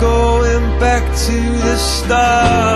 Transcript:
going back to the start.